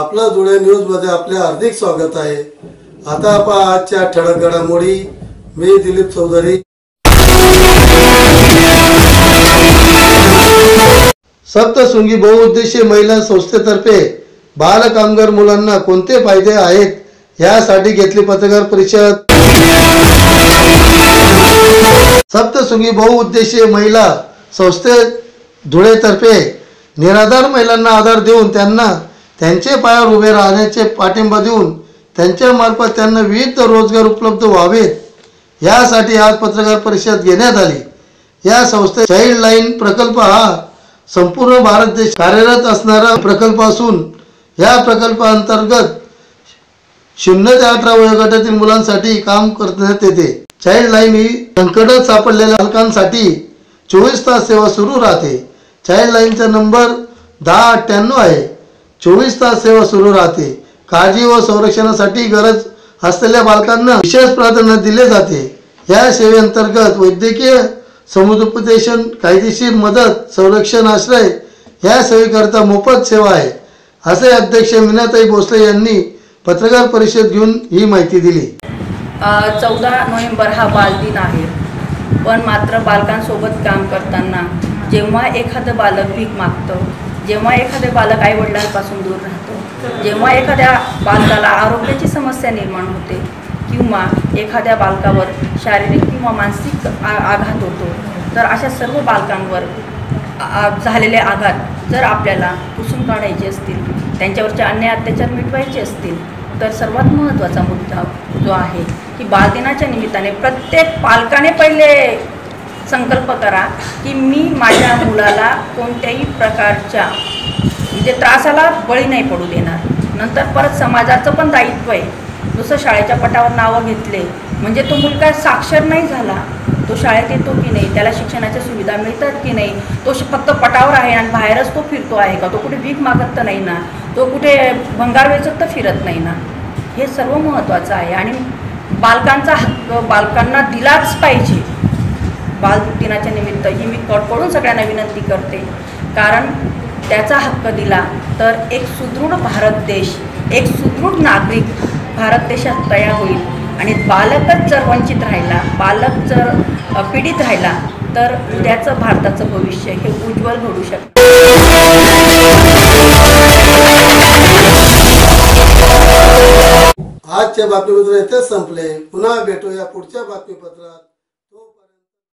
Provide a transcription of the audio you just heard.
आपलं धुळे न्यूजमध्ये आपले हार्दिक स्वागत आहे. आता आपण आजच्या ठळक घडामोडी. मी दिलीप चौधरी. सप्तशृंगी बहुउद्देशीय महिला संस्थेतर्फे बाल कामगार मुलांना कोणते फायदे आहेत यासाठी घेतली पत्रकार परिषद. सप्तशृंगी बहुउद्देशीय महिला संस्थे धुळेतर्फे निराधार महिलांना आधार देऊन त्यांना त्यांचे पायावर उभे राहण्याचे पाठिंबा देऊन त्यांच्यामार्फत त्यांना विविध रोजगार उपलब्ध व्हावेत. यासाठी आज पत्रकार परिषद घेण्यात आली. या संस्थे चाइल्ड लाईन प्रकल्प हा संपूर्ण भारत देश कार्यरत असणारा प्रकल्प असून या प्रकल्पाअंतर्गत शून्य ते अठरा वयोगटातील मुलांसाठी काम करण्यात येते. चाइल्ड लाईन ही संकटात सापडलेल्या बालकांसाठी चोवीस तास सेवा सुरू राहते. चाइल्ड लाईनचा नंबर दहा अठ्ठ्याण्णव आहे. चोवीस तास सेवा सुरू राहते. काळजी व संरक्षणासाठी गरज असलेल्या बालकांना विशेष प्राधान्य दिले जाते. या सेवेअंतर्गत वैद्यकीय समुपदेशन कायदेशीर मदत संरक्षण आश्रय या सेवेकरता मोफत सेवा आहे. असे अध्यक्ष मीनाताई भोसले यांनी पत्रकार परिषद घेऊन ही माहिती दिली. चौदा नोव्हेंबर हा बालदिन आहे. पण मात्र बालकांसोबत काम करताना जेव्हा एखादं बालक भीक मागतं जेव्हा एखादे बालक आईवडिलांपासून दूर राहतो जेव्हा एखाद्या बालकाला आरोग्याची समस्या निर्माण होते किंवा एखाद्या बालकावर शारीरिक किंवा मानसिक आ आघात होतो तर अशा सर्व बालकांवर झालेले आघात जर आपल्याला पुसून काढायचे असतील त्यांच्यावरचे अन्याय अत्याचार मिटवायचे असतील तर सर्वात महत्त्वाचा मुद्दा जो आहे की बालदिनाच्या निमित्ताने प्रत्येक पालकाने पहिले संकल्प करा की मी माझ्या मुलाला कोणत्याही प्रकारच्या म्हणजे त्रासाला बळी नाही पडू देणार. नंतर परत समाजाचं पण दायित्व आहे. जसं शाळेच्या पटावर नावं घेतले म्हणजे तो मुलगा साक्षर नाही झाला तो शाळेत येतो की नाही त्याला शिक्षणाच्या सुविधा मिळतात की नाही तो श- फक्त पटावर आहे आणि बाहेरच तो फिरतो आहे का? तो कुठे भीक मागत तर नाही ना? तो कुठे भंगार वेचत तर फिरत नाही ना? हे सर्व महत्त्वाचं आहे आणि बालकांचा हक्क बालकांना दिलाच पाहिजे. बालदिनाच्या निमित्त ही मी कडकडून सगळ्यांना विनंती करते. कारण त्याचा हक्क दिला तर एक सुदृढ भारत देश एक सुदृढ नागरिक भारत देशात तयार होईल. आणि बालकच जर वंचित राहिला बालक जर पीडित राहिला तर उद्याचं भारताचं भविष्य हे उज्ज्वल घडू शकतं आजच्या बातमीपत्र इथेच संपले. पुन्हा भेटूया पुढच्या बातमीपत्रात.